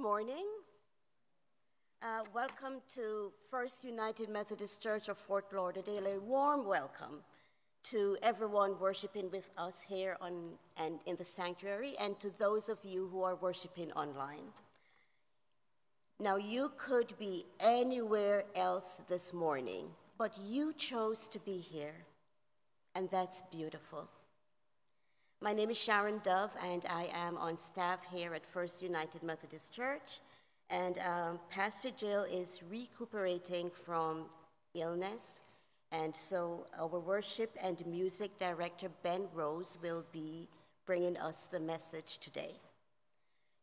Good morning. Uh, welcome to First United Methodist Church of Fort Lauderdale. A warm welcome to everyone worshiping with us here on, and in the sanctuary, and to those of you who are worshiping online. Now, you could be anywhere else this morning, but you chose to be here, and that's beautiful. My name is Sharon Dove, and I am on staff here at First United Methodist Church. And um, Pastor Jill is recuperating from illness. And so our worship and music director, Ben Rose, will be bringing us the message today.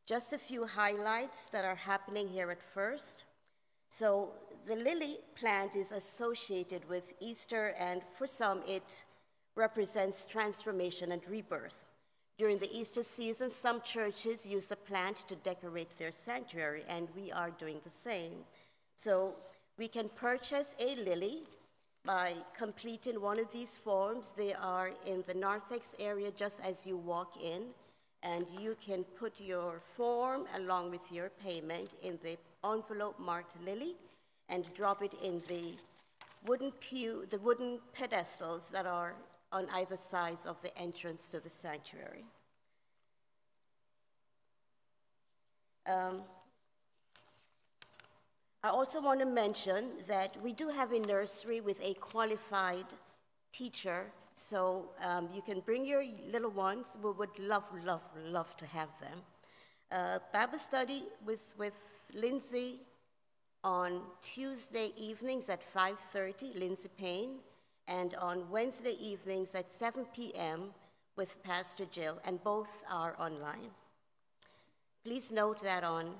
Just a few highlights that are happening here at First. So the lily plant is associated with Easter, and for some, it represents transformation and rebirth. During the Easter season, some churches use the plant to decorate their sanctuary, and we are doing the same. So we can purchase a lily by completing one of these forms. They are in the narthex area just as you walk in, and you can put your form along with your payment in the envelope marked lily and drop it in the wooden pew, the wooden pedestals that are on either sides of the entrance to the sanctuary. Um, I also want to mention that we do have a nursery with a qualified teacher, so um, you can bring your little ones. We would love, love, love to have them. Uh, Bible study was with Lindsay on Tuesday evenings at 5.30, Lindsay Payne and on Wednesday evenings at 7 p.m. with Pastor Jill, and both are online. Please note that on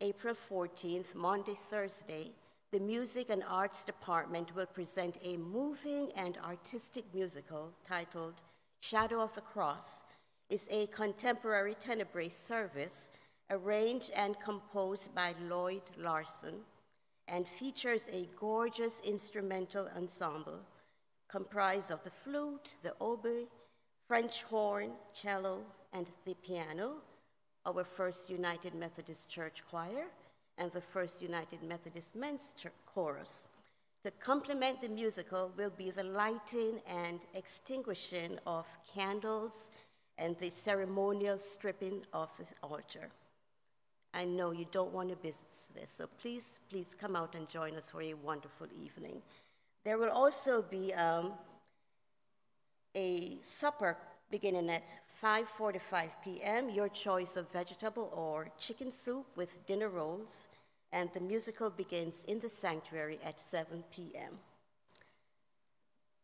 April 14th, Monday, Thursday, the Music and Arts Department will present a moving and artistic musical titled Shadow of the Cross. It's a contemporary tenebrae service arranged and composed by Lloyd Larson and features a gorgeous instrumental ensemble comprised of the flute, the oboe, French horn, cello, and the piano, our First United Methodist Church Choir, and the First United Methodist Men's Chorus. To complement the musical will be the lighting and extinguishing of candles and the ceremonial stripping of the altar. I know you don't want to miss this, so please, please come out and join us for a wonderful evening. There will also be um, a supper beginning at 5.45 p.m., your choice of vegetable or chicken soup with dinner rolls, and the musical begins in the sanctuary at 7 p.m.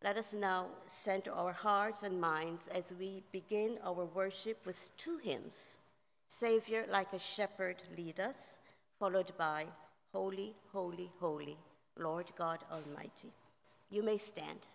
Let us now center our hearts and minds as we begin our worship with two hymns, Savior like a shepherd lead us, followed by Holy, Holy, Holy, Lord God Almighty. You may stand.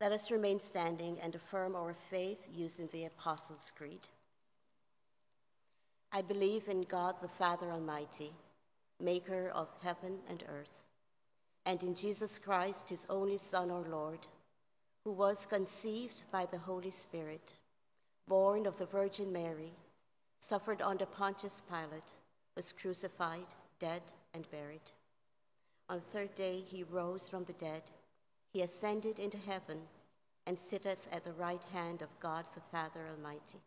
Let us remain standing and affirm our faith using the Apostles' Creed. I believe in God the Father Almighty, maker of heaven and earth, and in Jesus Christ, his only Son, our Lord, who was conceived by the Holy Spirit, born of the Virgin Mary, suffered under Pontius Pilate, was crucified, dead, and buried. On the third day he rose from the dead he ascended into heaven and sitteth at the right hand of God the Father Almighty.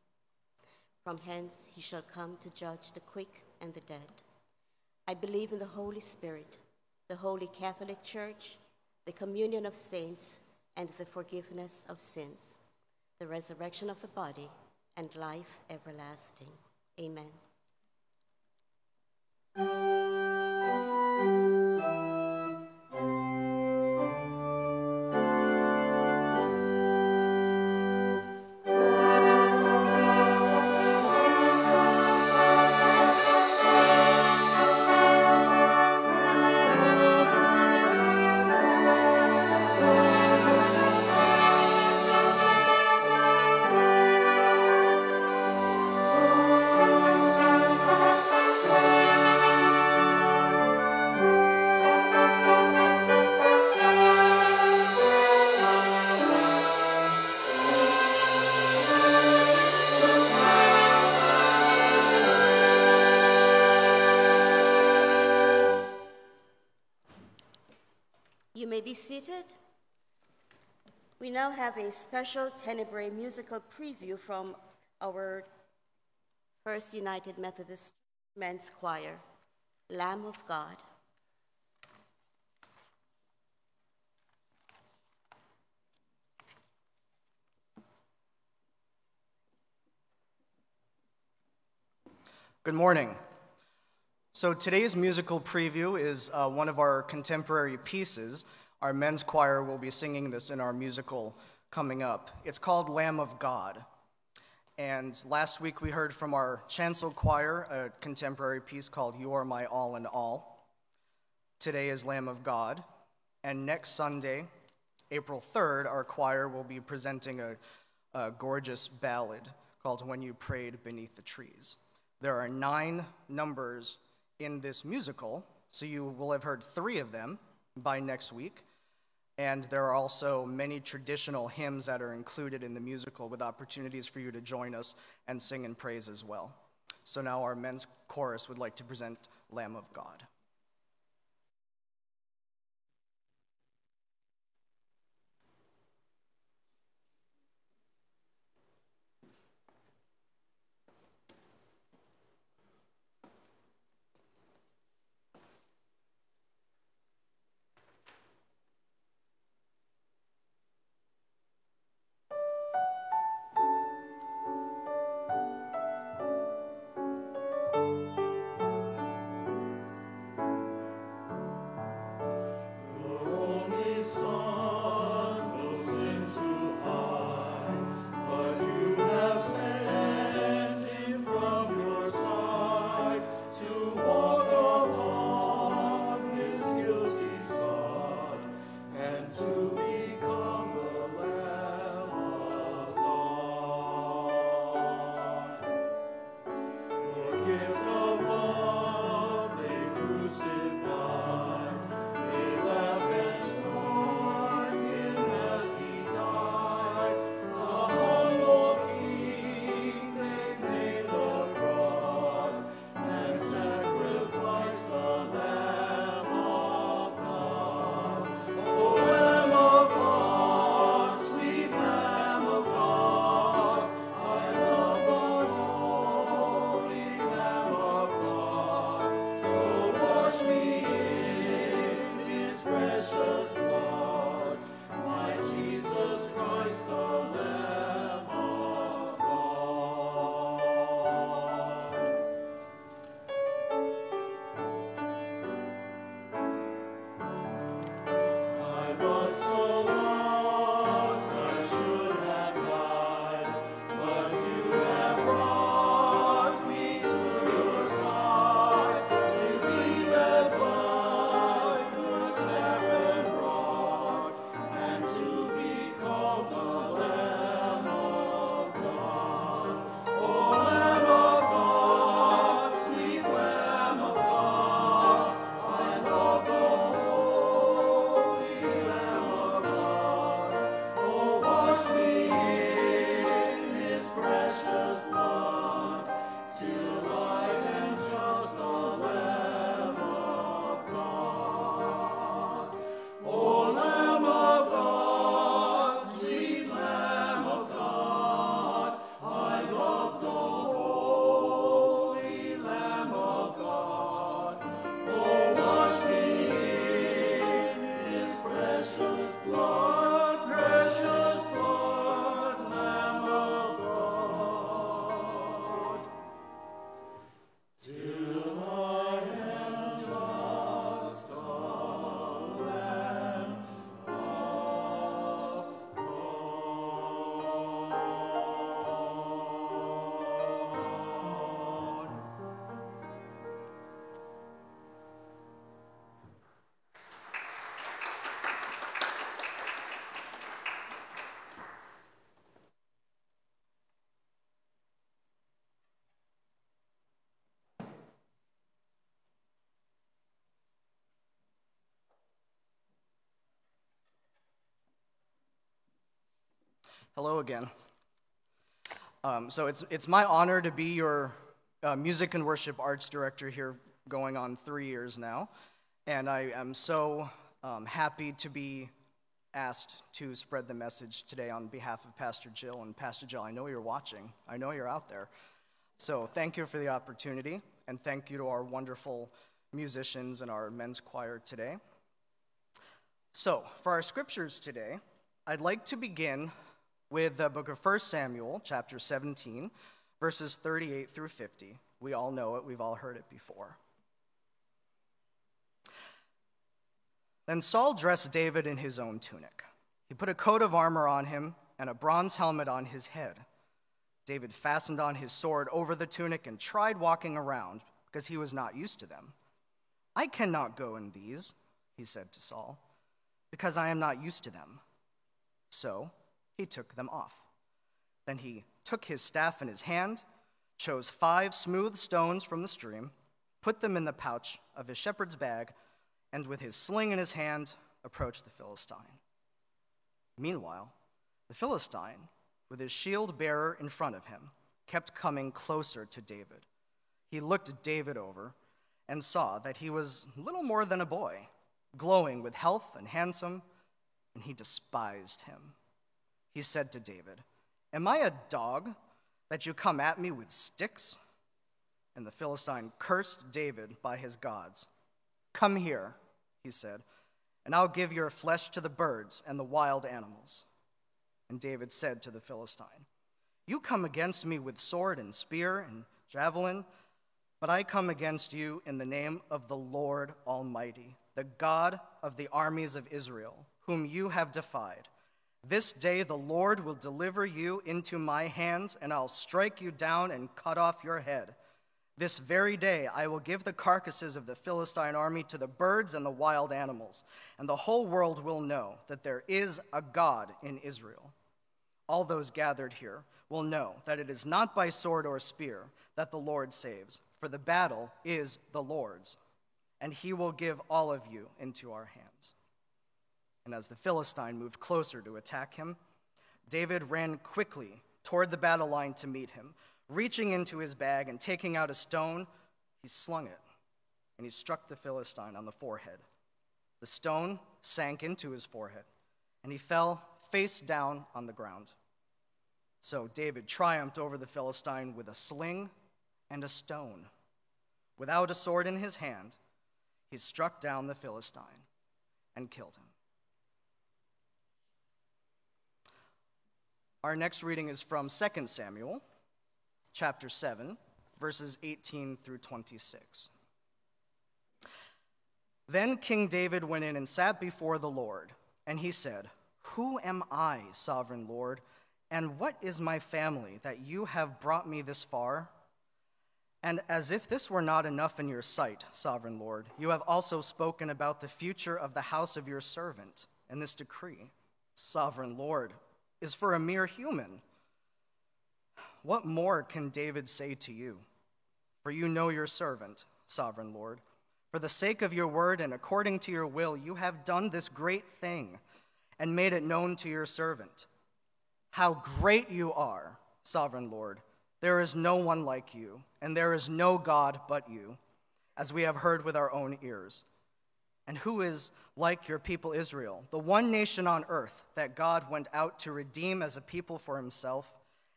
From hence he shall come to judge the quick and the dead. I believe in the Holy Spirit, the holy Catholic Church, the communion of saints, and the forgiveness of sins, the resurrection of the body, and life everlasting. Amen. Be seated. We now have a special Tenebrae musical preview from our First United Methodist Men's Choir, Lamb of God. Good morning. So today's musical preview is uh, one of our contemporary pieces our men's choir will be singing this in our musical coming up. It's called Lamb of God. And last week we heard from our chancel choir a contemporary piece called You Are My All in All. Today is Lamb of God. And next Sunday, April 3rd, our choir will be presenting a, a gorgeous ballad called When You Prayed Beneath the Trees. There are nine numbers in this musical, so you will have heard three of them by next week. And there are also many traditional hymns that are included in the musical with opportunities for you to join us and sing and praise as well. So now our men's chorus would like to present Lamb of God. Hello again. Um, so it's, it's my honor to be your uh, music and worship arts director here going on three years now. And I am so um, happy to be asked to spread the message today on behalf of Pastor Jill. And Pastor Jill, I know you're watching, I know you're out there. So thank you for the opportunity, and thank you to our wonderful musicians and our men's choir today. So, for our scriptures today, I'd like to begin with the book of 1 Samuel, chapter 17, verses 38 through 50. We all know it, we've all heard it before. Then Saul dressed David in his own tunic. He put a coat of armor on him and a bronze helmet on his head. David fastened on his sword over the tunic and tried walking around because he was not used to them. I cannot go in these, he said to Saul, because I am not used to them. So he took them off. Then he took his staff in his hand, chose five smooth stones from the stream, put them in the pouch of his shepherd's bag, and with his sling in his hand, approached the Philistine. Meanwhile, the Philistine, with his shield bearer in front of him, kept coming closer to David. He looked David over and saw that he was little more than a boy, glowing with health and handsome, and he despised him. He said to David, Am I a dog that you come at me with sticks? And the Philistine cursed David by his gods. Come here, he said, and I'll give your flesh to the birds and the wild animals. And David said to the Philistine, You come against me with sword and spear and javelin, but I come against you in the name of the Lord Almighty, the God of the armies of Israel, whom you have defied. This day the Lord will deliver you into my hands, and I'll strike you down and cut off your head. This very day I will give the carcasses of the Philistine army to the birds and the wild animals, and the whole world will know that there is a God in Israel. All those gathered here will know that it is not by sword or spear that the Lord saves, for the battle is the Lord's, and he will give all of you into our hands. And as the Philistine moved closer to attack him, David ran quickly toward the battle line to meet him Reaching into his bag and taking out a stone, he slung it, and he struck the Philistine on the forehead. The stone sank into his forehead, and he fell face down on the ground. So David triumphed over the Philistine with a sling and a stone. Without a sword in his hand, he struck down the Philistine and killed him. Our next reading is from 2 Samuel chapter 7, verses 18 through 26. Then King David went in and sat before the Lord, and he said, Who am I, sovereign Lord, and what is my family that you have brought me this far? And as if this were not enough in your sight, sovereign Lord, you have also spoken about the future of the house of your servant, in this decree, sovereign Lord, is for a mere human what more can David say to you? For you know your servant, sovereign Lord. For the sake of your word and according to your will, you have done this great thing and made it known to your servant. How great you are, sovereign Lord. There is no one like you, and there is no God but you, as we have heard with our own ears. And who is like your people Israel, the one nation on earth that God went out to redeem as a people for himself?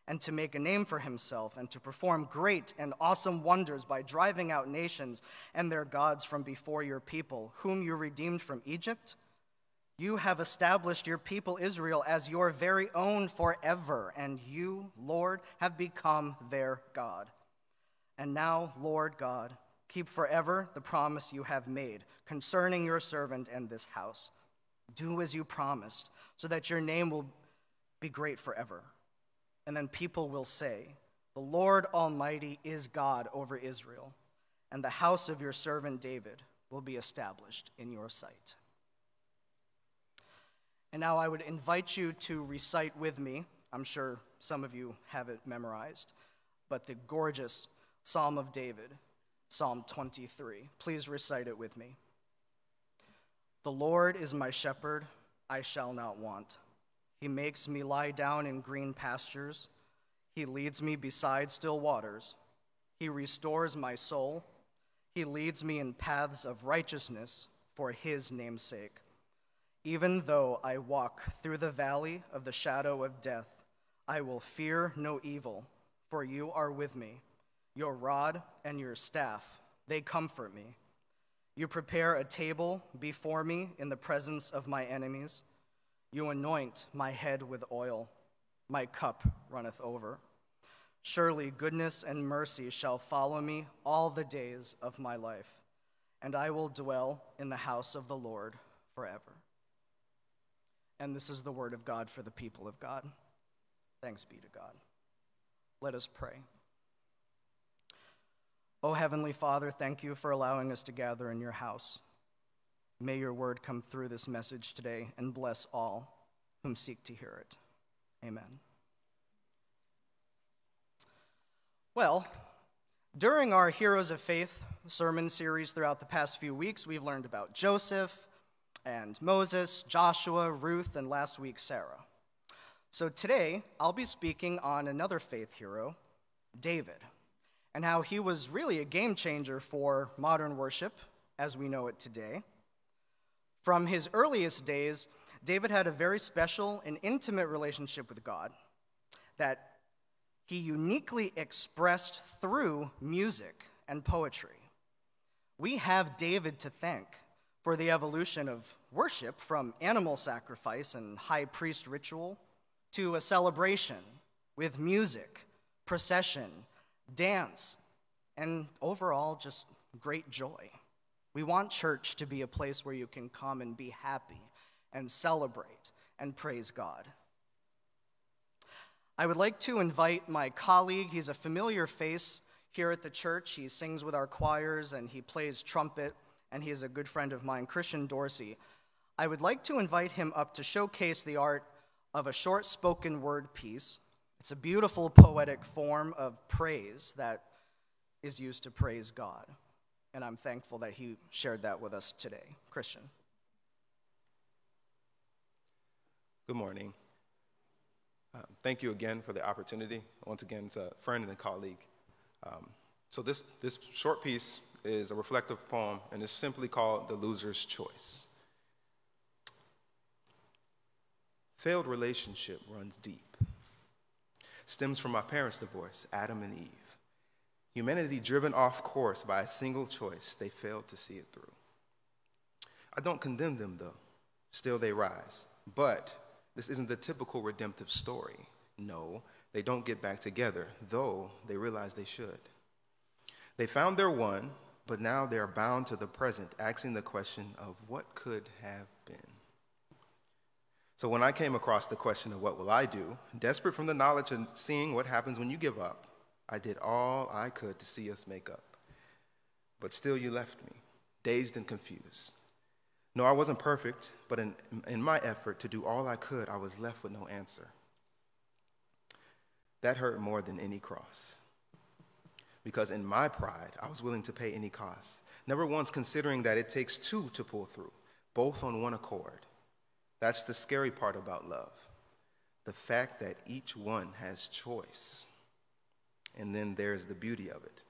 and to make a name for himself, and to perform great and awesome wonders by driving out nations and their gods from before your people, whom you redeemed from Egypt? You have established your people Israel as your very own forever, and you, Lord, have become their God. And now, Lord God, keep forever the promise you have made concerning your servant and this house. Do as you promised, so that your name will be great forever. And then people will say, The Lord Almighty is God over Israel, and the house of your servant David will be established in your sight. And now I would invite you to recite with me. I'm sure some of you have it memorized, but the gorgeous Psalm of David, Psalm 23. Please recite it with me. The Lord is my shepherd, I shall not want. He makes me lie down in green pastures. He leads me beside still waters. He restores my soul. He leads me in paths of righteousness for his name's sake. Even though I walk through the valley of the shadow of death, I will fear no evil, for you are with me. Your rod and your staff, they comfort me. You prepare a table before me in the presence of my enemies. You anoint my head with oil, my cup runneth over. Surely goodness and mercy shall follow me all the days of my life, and I will dwell in the house of the Lord forever. And this is the word of God for the people of God. Thanks be to God. Let us pray. O oh, Heavenly Father, thank you for allowing us to gather in your house. May your word come through this message today and bless all whom seek to hear it. Amen. Well, during our Heroes of Faith sermon series throughout the past few weeks, we've learned about Joseph and Moses, Joshua, Ruth, and last week, Sarah. So today, I'll be speaking on another faith hero, David, and how he was really a game changer for modern worship as we know it today. From his earliest days, David had a very special and intimate relationship with God that he uniquely expressed through music and poetry. We have David to thank for the evolution of worship from animal sacrifice and high priest ritual to a celebration with music, procession, dance, and overall just great joy. We want church to be a place where you can come and be happy and celebrate and praise God. I would like to invite my colleague, he's a familiar face here at the church. He sings with our choirs and he plays trumpet, and he is a good friend of mine, Christian Dorsey. I would like to invite him up to showcase the art of a short spoken word piece. It's a beautiful poetic form of praise that is used to praise God and I'm thankful that he shared that with us today. Christian. Good morning. Uh, thank you again for the opportunity. Once again, it's a friend and a colleague. Um, so, this, this short piece is a reflective poem, and it's simply called The Loser's Choice. Failed relationship runs deep, stems from my parents' divorce, Adam and Eve. Humanity driven off course by a single choice, they failed to see it through. I don't condemn them, though. Still, they rise. But this isn't the typical redemptive story. No, they don't get back together, though they realize they should. They found their one, but now they are bound to the present, asking the question of what could have. So when I came across the question of what will I do, desperate from the knowledge of seeing what happens when you give up, I did all I could to see us make up. But still, you left me, dazed and confused. No, I wasn't perfect, but in, in my effort to do all I could, I was left with no answer. That hurt more than any cross. Because in my pride, I was willing to pay any cost, never once considering that it takes two to pull through, both on one accord. That's the scary part about love the fact that each one has choice. And then there's the beauty of it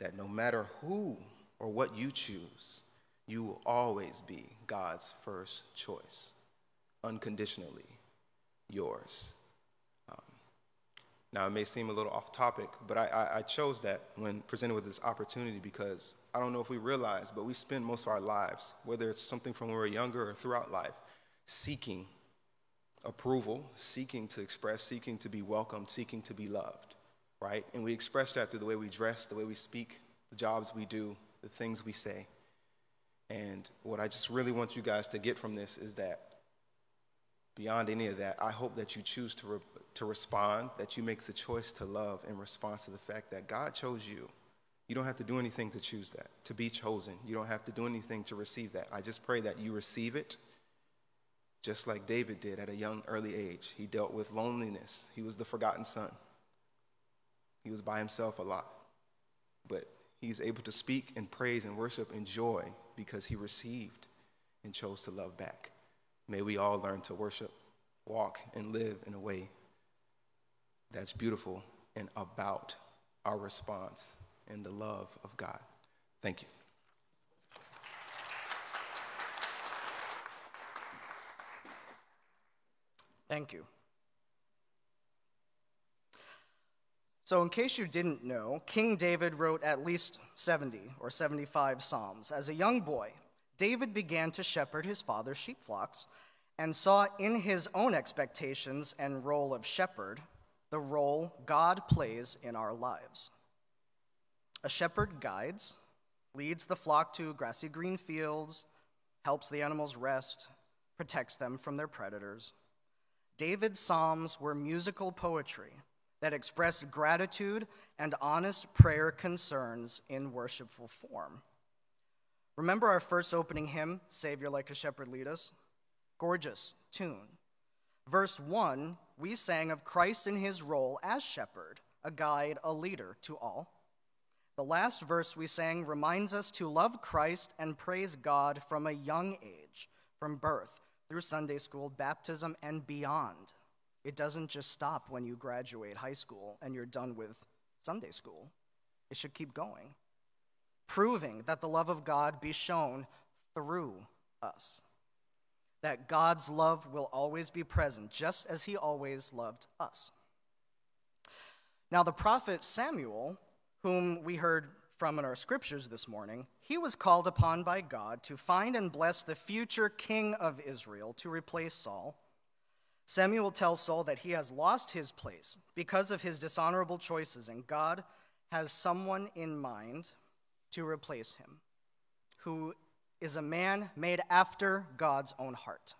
that no matter who or what you choose, you will always be God's first choice, unconditionally yours. Um, now, it may seem a little off topic, but I, I, I chose that when presented with this opportunity because I don't know if we realize, but we spend most of our lives, whether it's something from when we we're younger or throughout life, seeking approval, seeking to express, seeking to be welcomed, seeking to be loved right? And we express that through the way we dress, the way we speak, the jobs we do, the things we say. And what I just really want you guys to get from this is that beyond any of that, I hope that you choose to, re- to respond, that you make the choice to love in response to the fact that God chose you. You don't have to do anything to choose that, to be chosen. You don't have to do anything to receive that. I just pray that you receive it just like David did at a young, early age. He dealt with loneliness, he was the forgotten son. He was by himself a lot. But he's able to speak and praise and worship and joy because he received and chose to love back. May we all learn to worship walk and live in a way that's beautiful and about our response and the love of God. Thank you. Thank you. So, in case you didn't know, King David wrote at least 70 or 75 Psalms. As a young boy, David began to shepherd his father's sheep flocks and saw in his own expectations and role of shepherd the role God plays in our lives. A shepherd guides, leads the flock to grassy green fields, helps the animals rest, protects them from their predators. David's Psalms were musical poetry that expressed gratitude and honest prayer concerns in worshipful form. Remember our first opening hymn, Savior Like a Shepherd Lead Us? Gorgeous tune. Verse 1, we sang of Christ in his role as shepherd, a guide, a leader to all. The last verse we sang reminds us to love Christ and praise God from a young age, from birth, through Sunday school, baptism, and beyond. It doesn't just stop when you graduate high school and you're done with Sunday school. It should keep going, proving that the love of God be shown through us. That God's love will always be present, just as he always loved us. Now, the prophet Samuel, whom we heard from in our scriptures this morning, he was called upon by God to find and bless the future king of Israel to replace Saul. Samuel tells Saul that he has lost his place because of his dishonorable choices, and God has someone in mind to replace him, who is a man made after God's own heart.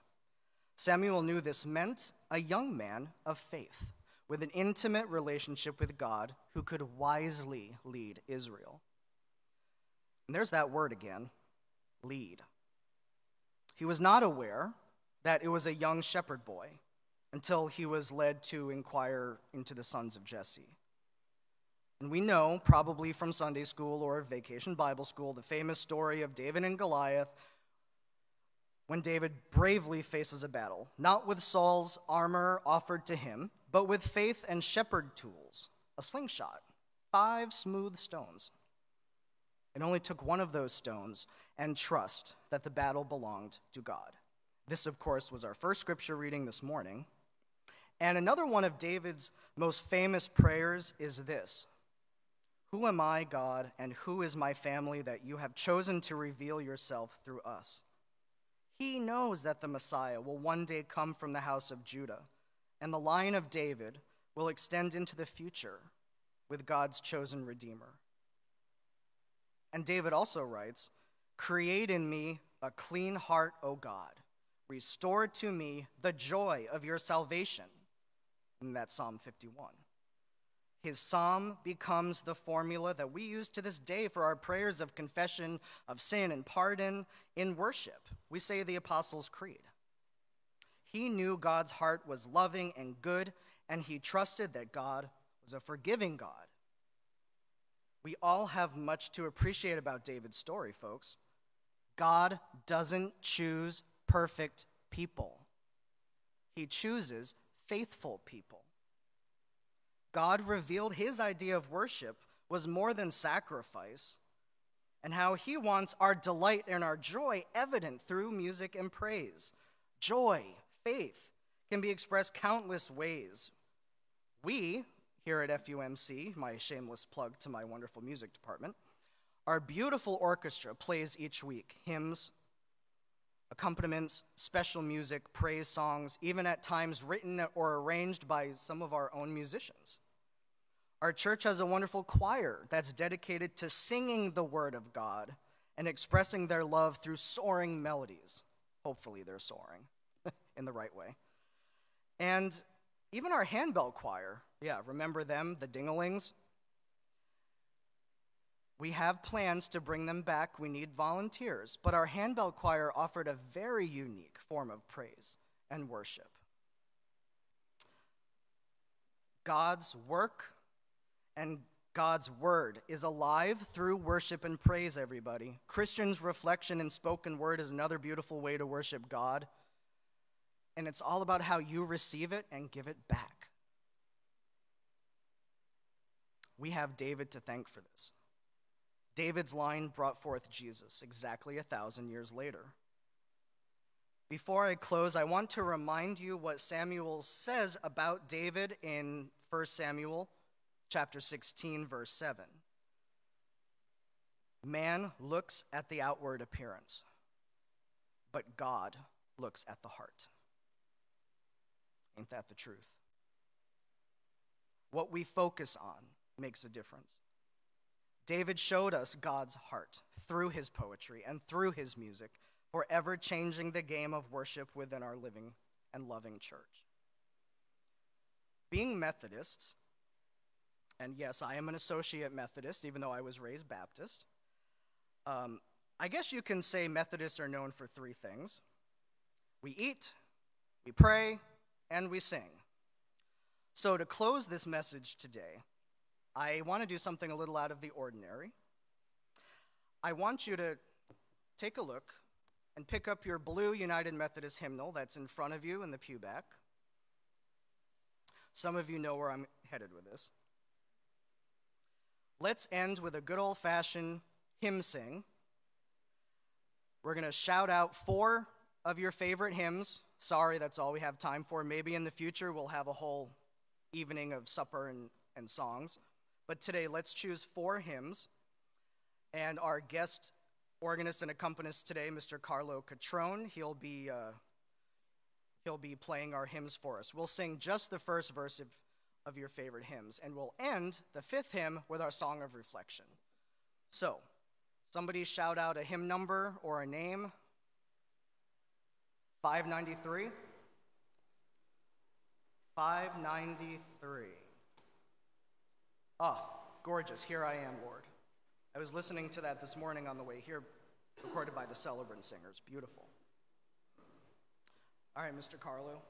Samuel knew this meant a young man of faith with an intimate relationship with God who could wisely lead Israel. And there's that word again lead. He was not aware that it was a young shepherd boy until he was led to inquire into the sons of Jesse. And we know, probably from Sunday school or vacation Bible school, the famous story of David and Goliath when David bravely faces a battle, not with Saul's armor offered to him, but with faith and shepherd tools, a slingshot, five smooth stones. It only took one of those stones and trust that the battle belonged to God. This, of course, was our first scripture reading this morning. And another one of David's most famous prayers is this Who am I, God, and who is my family that you have chosen to reveal yourself through us? He knows that the Messiah will one day come from the house of Judah, and the line of David will extend into the future with God's chosen Redeemer. And David also writes, Create in me a clean heart, O God. Restore to me the joy of your salvation. And that's Psalm 51. His psalm becomes the formula that we use to this day for our prayers of confession of sin and pardon in worship. We say the Apostles' Creed. He knew God's heart was loving and good, and he trusted that God was a forgiving God we all have much to appreciate about David's story, folks. God doesn't choose perfect people, He chooses faithful people. God revealed His idea of worship was more than sacrifice, and how He wants our delight and our joy evident through music and praise. Joy, faith, can be expressed countless ways. We, here at FUMC, my shameless plug to my wonderful music department, our beautiful orchestra plays each week hymns, accompaniments, special music, praise songs, even at times written or arranged by some of our own musicians. Our church has a wonderful choir that's dedicated to singing the Word of God and expressing their love through soaring melodies. Hopefully, they're soaring in the right way. And even our handbell choir, yeah, remember them, the Dinglings? We have plans to bring them back. We need volunteers. But our handbell choir offered a very unique form of praise and worship. God's work and God's word is alive through worship and praise, everybody. Christians' reflection in spoken word is another beautiful way to worship God. And it's all about how you receive it and give it back. We have David to thank for this. David's line brought forth Jesus exactly a thousand years later. Before I close, I want to remind you what Samuel says about David in 1 Samuel chapter 16 verse 7. Man looks at the outward appearance, but God looks at the heart. Ain't that the truth? What we focus on makes a difference. David showed us God's heart through his poetry and through his music, forever changing the game of worship within our living and loving church. Being Methodists, and yes, I am an associate Methodist, even though I was raised Baptist, um, I guess you can say Methodists are known for three things we eat, we pray, and we sing. So, to close this message today, I want to do something a little out of the ordinary. I want you to take a look and pick up your blue United Methodist hymnal that's in front of you in the pew back. Some of you know where I'm headed with this. Let's end with a good old fashioned hymn sing. We're going to shout out four of your favorite hymns. Sorry, that's all we have time for. Maybe in the future we'll have a whole evening of supper and, and songs. But today, let's choose four hymns. And our guest organist and accompanist today, Mr. Carlo Catrone, he'll be, uh, he'll be playing our hymns for us. We'll sing just the first verse of, of your favorite hymns, and we'll end the fifth hymn with our song of reflection. So, somebody shout out a hymn number or a name. 593. 593. Ah, gorgeous. Here I am, Lord. I was listening to that this morning on the way here, recorded by the Celebrant Singers. Beautiful. All right, Mr. Carlo.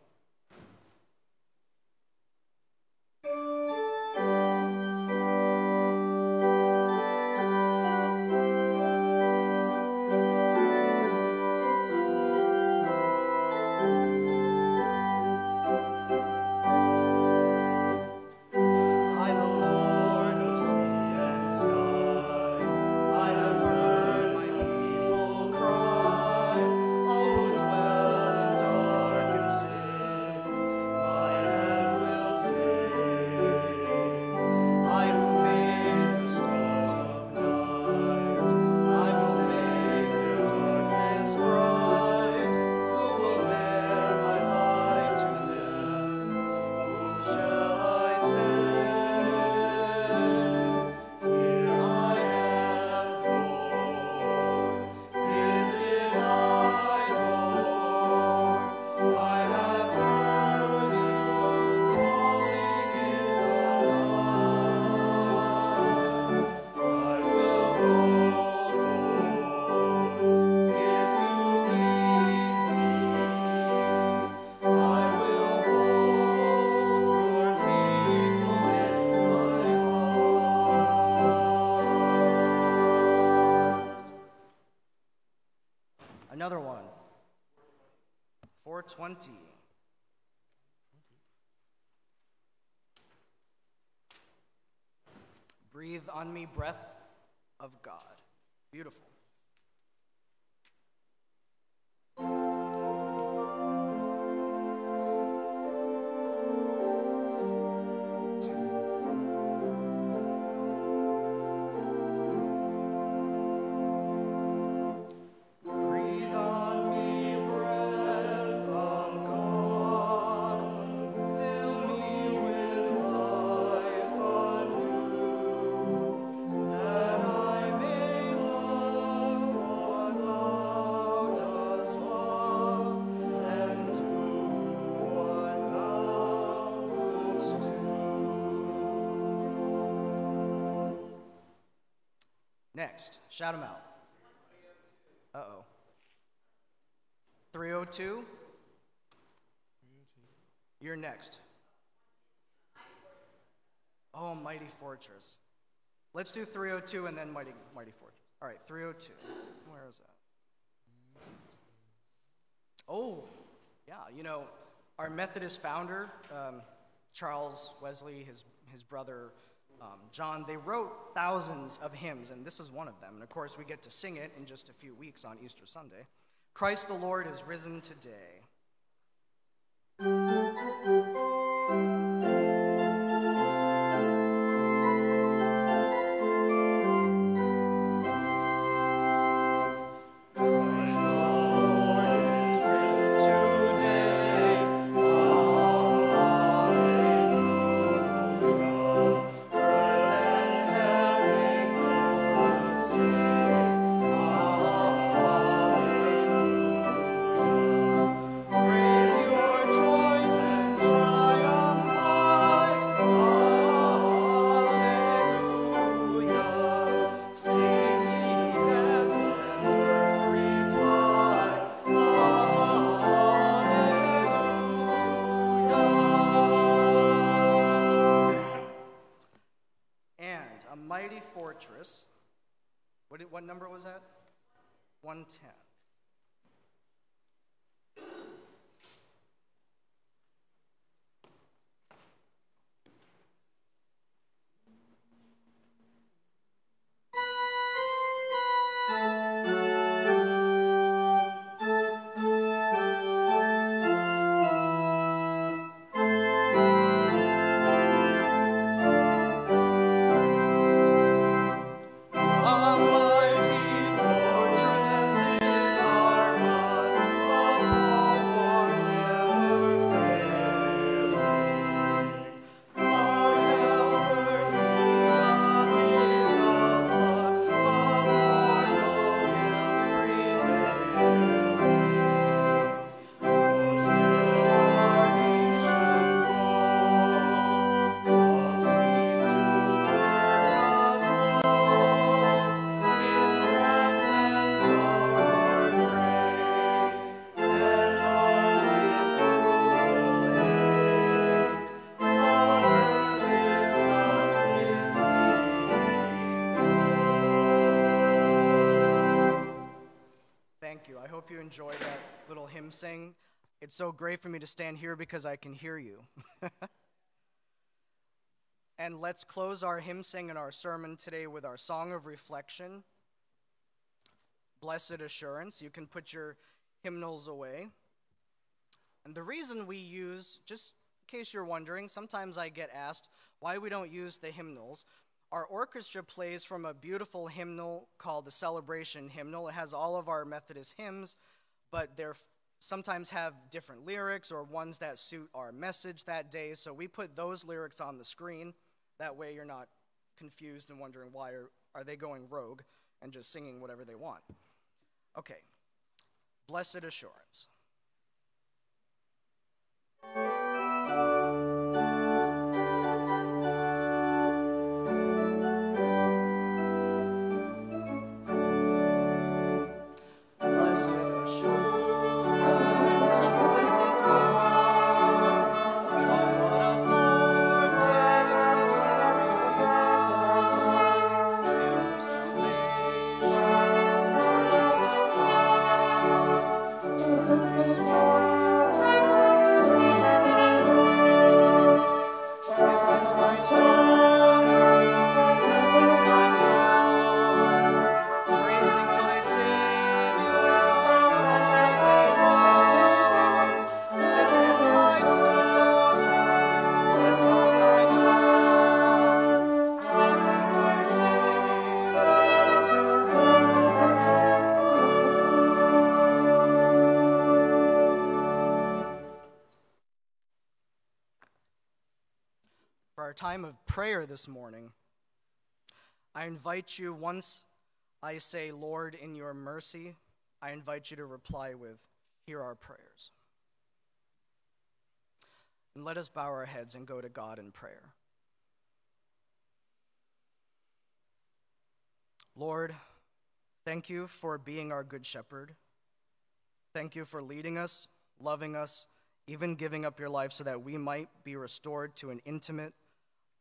420. Breathe on me, breath shout them out. Uh oh. 302? You're next. Oh, Mighty Fortress. Let's do 302 and then Mighty, Mighty Fortress. All right, 302. Where is that? Oh, Yeah, you know, our Methodist founder, um, Charles Wesley, his, his brother um, John, they wrote thousands of hymns, and this is one of them. And of course, we get to sing it in just a few weeks on Easter Sunday. Christ the Lord is risen today. Hymn sing. It's so great for me to stand here because I can hear you. and let's close our hymn sing and our sermon today with our song of reflection, Blessed Assurance. You can put your hymnals away. And the reason we use, just in case you're wondering, sometimes I get asked why we don't use the hymnals. Our orchestra plays from a beautiful hymnal called the Celebration Hymnal. It has all of our Methodist hymns but they're sometimes have different lyrics or ones that suit our message that day. So we put those lyrics on the screen. That way you're not confused and wondering why are, are they going rogue and just singing whatever they want. Okay. Blessed assurance. Prayer this morning, I invite you, once I say, Lord, in your mercy, I invite you to reply with, Hear our prayers. And let us bow our heads and go to God in prayer. Lord, thank you for being our good shepherd. Thank you for leading us, loving us, even giving up your life so that we might be restored to an intimate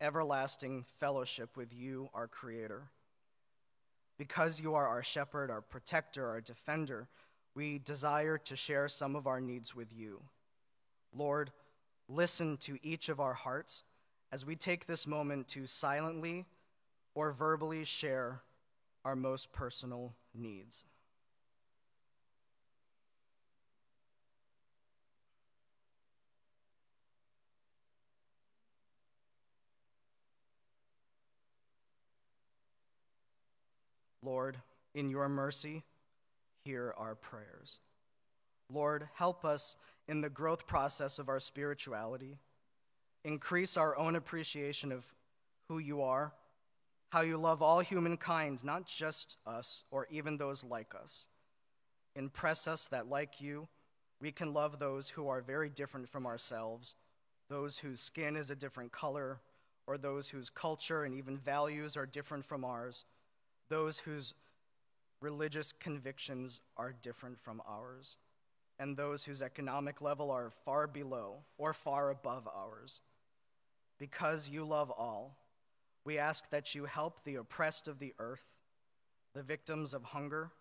everlasting fellowship with you, our Creator. Because you are our shepherd, our protector, our defender, we desire to share some of our needs with you. Lord, listen to each of our hearts as we take this moment to silently or verbally share our most personal needs. Lord, in your mercy, hear our prayers. Lord, help us in the growth process of our spirituality. Increase our own appreciation of who you are, how you love all humankind, not just us or even those like us. Impress us that, like you, we can love those who are very different from ourselves, those whose skin is a different color, or those whose culture and even values are different from ours, those whose religious convictions are different from ours and those whose economic level are far below or far above ours. Because you love all, we ask that you help the oppressed of the earth, the victims of hunger,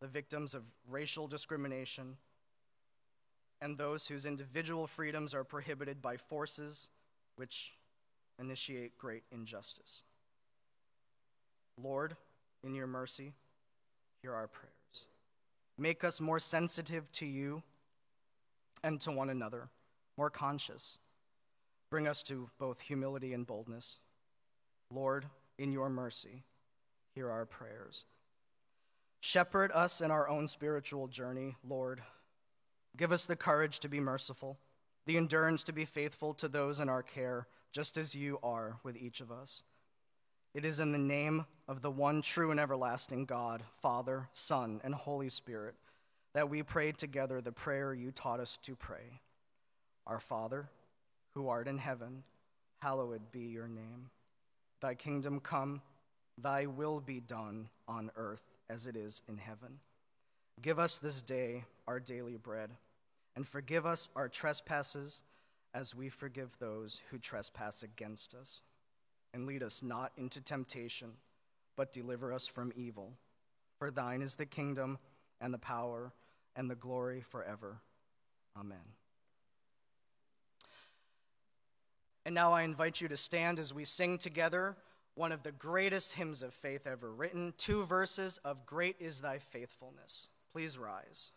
the victims of racial discrimination, and those whose individual freedoms are prohibited by forces which initiate great injustice. Lord, in your mercy, hear our prayers. Make us more sensitive to you and to one another, more conscious. Bring us to both humility and boldness. Lord, in your mercy, hear our prayers. Shepherd us in our own spiritual journey, Lord. Give us the courage to be merciful, the endurance to be faithful to those in our care, just as you are with each of us. It is in the name of the one true and everlasting God, Father, Son, and Holy Spirit, that we pray together the prayer you taught us to pray. Our Father, who art in heaven, hallowed be your name. Thy kingdom come, thy will be done on earth as it is in heaven. Give us this day our daily bread, and forgive us our trespasses as we forgive those who trespass against us and lead us not into temptation, but deliver us from evil. For thine is the kingdom and the power and the glory forever. Amen. And now I invite you to stand as we sing together one of the greatest hymns of faith ever written, two verses of Great is Thy Faithfulness. Please rise.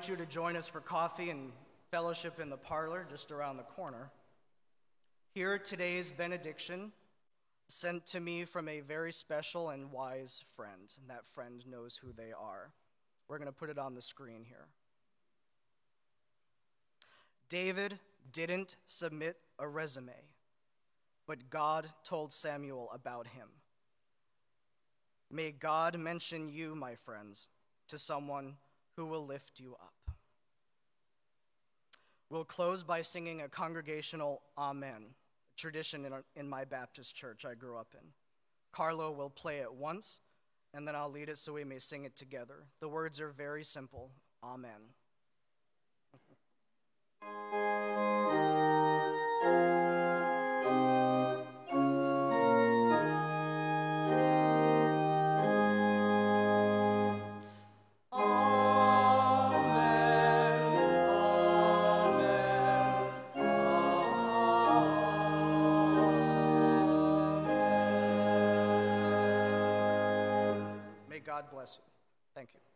Invite you to join us for coffee and fellowship in the parlor just around the corner. Hear today's benediction sent to me from a very special and wise friend, and that friend knows who they are. We're going to put it on the screen here. David didn't submit a resume, but God told Samuel about him. May God mention you, my friends, to someone who will lift you up. We'll close by singing a congregational Amen, tradition in, our, in my Baptist church I grew up in. Carlo will play it once, and then I'll lead it so we may sing it together. The words are very simple Amen. God bless you. Thank you.